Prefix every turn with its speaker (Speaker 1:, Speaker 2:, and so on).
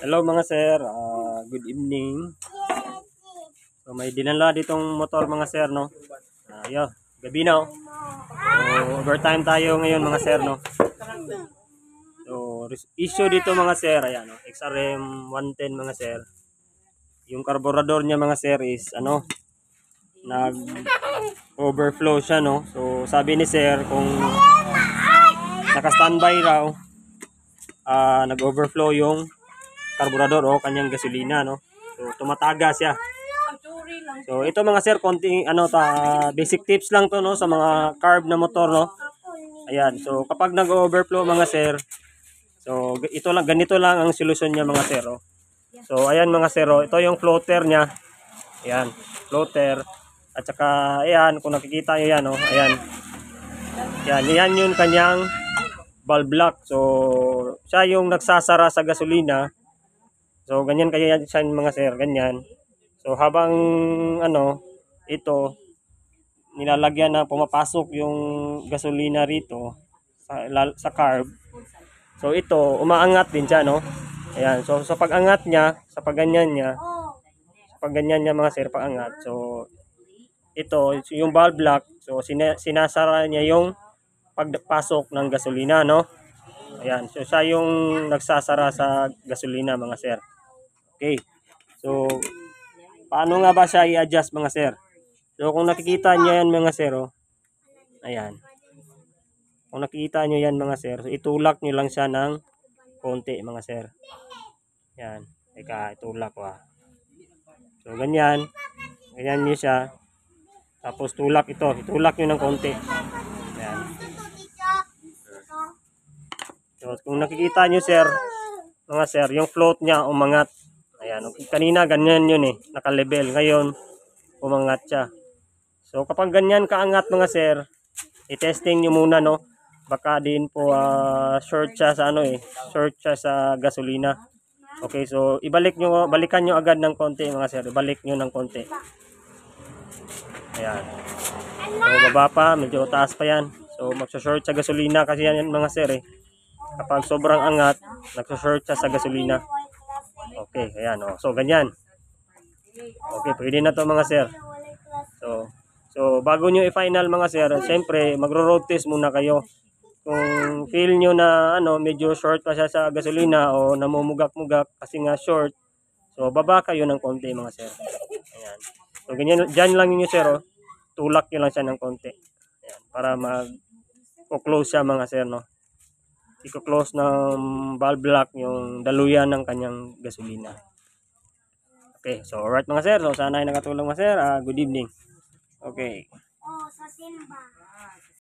Speaker 1: Hello mga sir, Ah, good evening. So may dinala ditong motor mga sir no. Yo, gabi na oh. So overtime tayo ngayon mga sir no. So issue dito mga sir, ayan no. XRM 110 mga sir. Yung carburetor niya mga sir is ano nag overflow siya no. So sabi ni sir kung naka-standby raw ah nag-overflow yung carburetor o kanyang gasolina no. So tumataga siya. So ito mga sir, konting ano ta basic tips lang to no sa mga carb na motor no. Ayan. So kapag nag-overflow mga sir, so ito lang ganito lang ang solusyon niya mga sir. oh. So ayan mga sir, oh, ito yung floater niya. Ayan, floater. At saka ayan, kung nakikita niyo yan oh, ayan. Yan, yan yung kanyang valve lock. So siya yung nagsasara sa gasolina. So ganyan kaya siya mga sir, ganyan. So habang ano ito nilalagyan na pumapasok yung gasolina rito sa, sa carb. So ito umaangat din siya no. Ayan, so sa pag-angat niya, sa pagganyan niya, sa pagganyan niya mga sir, pag-angat. So ito yung valve lock, so sina- sinasara niya yung pagpasok ng gasolina no. Ayan, so siya yung nagsasara sa gasolina mga sir. Okay. So paano nga ba siya i-adjust mga sir? So kung nakikita niyo yan mga sir, oh, ayan. Kung nakikita niyo yan mga sir, so itulak niyo lang siya ng konti mga sir. Yan. Teka, itulak ko ah. So ganyan. Ganyan niyo siya. Tapos tulak ito. Itulak niyo ng konti. So kung nakikita niyo sir, mga sir, yung float niya umangat. Ayan. Kanina ganyan yun eh. Naka-level. Ngayon, umangat siya. So kapag ganyan kaangat mga sir, i-testing nyo muna no. Baka din po ah, short siya sa ano eh, short siya sa gasolina. Okay, so ibalik nyo, balikan nyo agad ng konti mga sir. Ibalik nyo ng konti. Ayan. So baba pa, medyo taas pa yan. So magsa-short sa gasolina kasi yan mga sir eh. Kapag sobrang angat, nagsa-short siya sa gasolina. Okay, ayan oh. So ganyan. Okay, pwede na to mga sir. So, so bago nyo i-final mga sir, siyempre magro-road test muna kayo. Kung feel nyo na ano, medyo short pa siya sa gasolina o namumugak-mugak kasi nga short, so baba kayo ng konti mga sir. Ayan. So ganyan, dyan lang yun sir, oh. tulak nyo lang siya ng konti. Ayan, para mag close siya mga sir, no. Iko-close ng valve lock yung daluyan ng kanyang gasolina. Okay, so alright mga sir. So sana ay nakatulong mga sir. Ah, good evening. Okay.
Speaker 2: Oh, sa Simba.